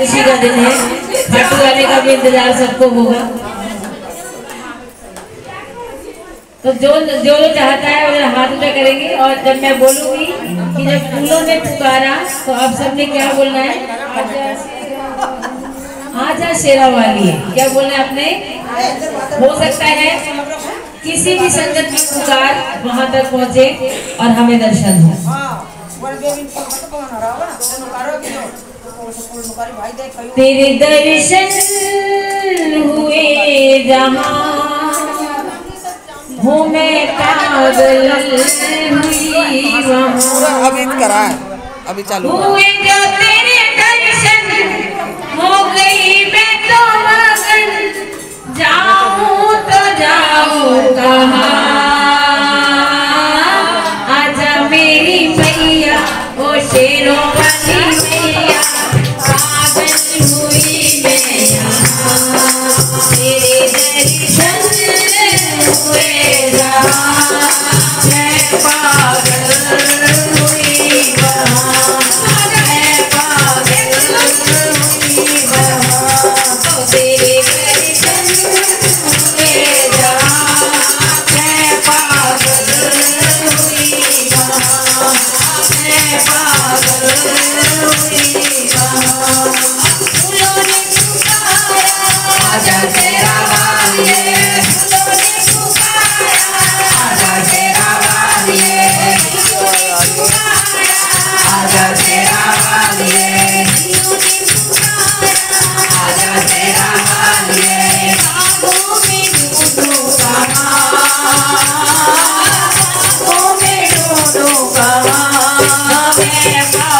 एकादशी का दिन है। खाटू गाने का भी इंतज़ार सबको होगा। तो जो जो लोग चाहता है वो हाथ उठा करेंगे। और जब मैं बोलूँगी कि जब फूलों ने पुकारा तो आप सबने क्या बोलना है? आजा शेरा वाली है। क्या बोलना है आपने? हो सकता है किसी भी संगत की पुकार वहाँ तक पहुँचे और हमें दर्शन हो। तेरे दर्शन हुए मैं अभी करा अभी चालू हुए जो तेरे दर्शन हो गई मैं तो मगन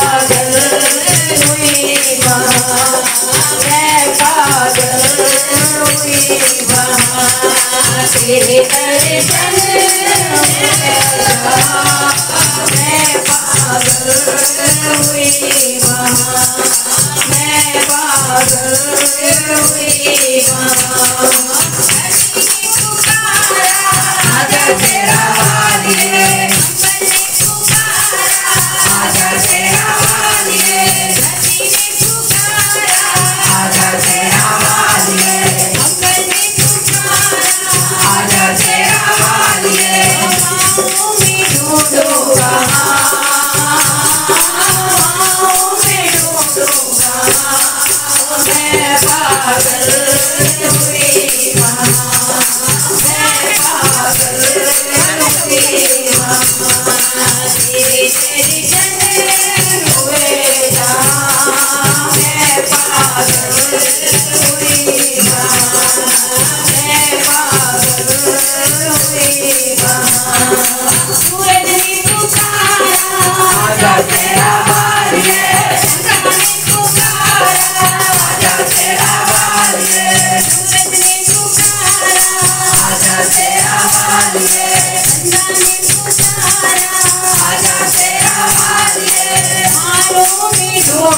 पागल हुई माँ। पागल हुई Yes.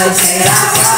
I'll